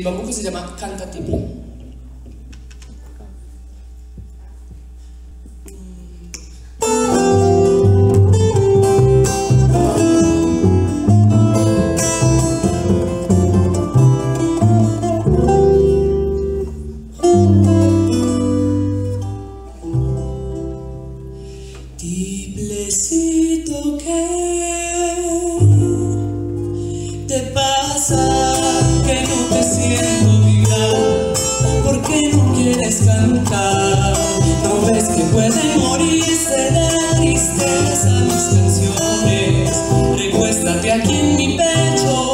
Il bambù si chiama cantatibli. Di blessito che que puede morirse de tristeza mis canciones. Recuéstate aquí en mi pecho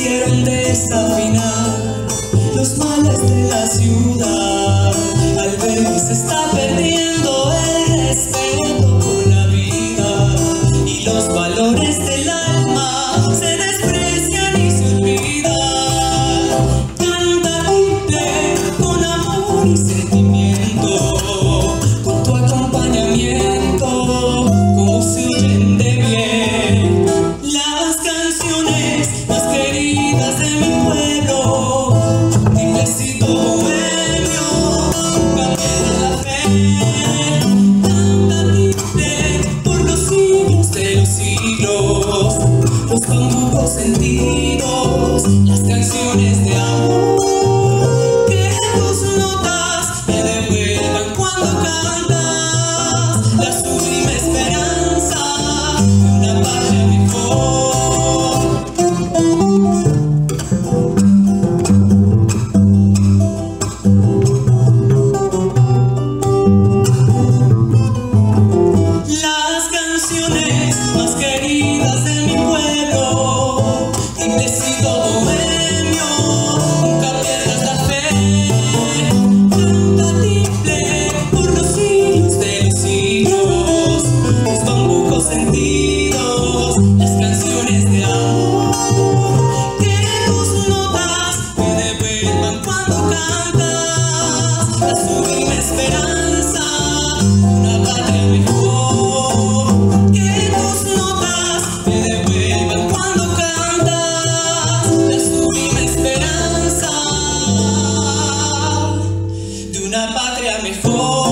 hicieron desafinar los males de la ciudad. Al ver que se está perdiendo el respeto por la vida y los valores del alma se desprecian y se olvidan. Canta, cumple con amor y se sentidos, las canciones de las canciones de amor que tus notas me devuelvan cuando cantas, la sublime esperanza, una patria mejor. Que tus notas me devuelvan cuando cantas, la sublime esperanza de una patria mejor.